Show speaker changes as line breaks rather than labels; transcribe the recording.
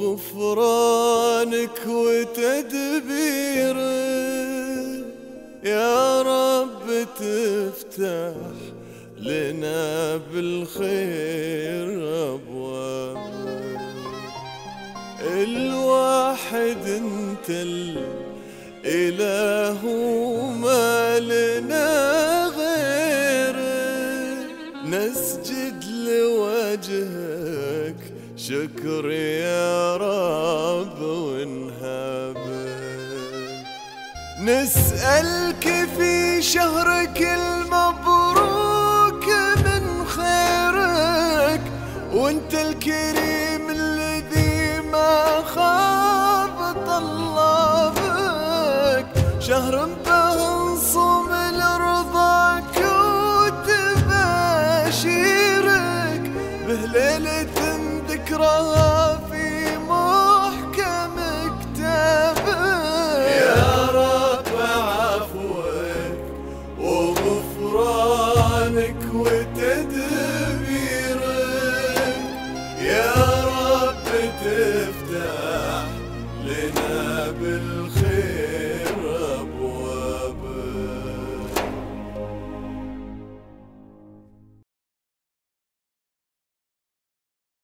غفرانك وتدبيرك يا رب تفتح لنا بالخير أبواب. الواحد انت الإله وما لنا نسجد لوجهك. شكر يا رب ونهابك نسألك في شهرك المبروك من خيرك وانت الكريم الذي ما خاب طلابك. شهر به بهليلة ذكرى في محكم كتابه يا رب عفوك وغفرانك وتوبك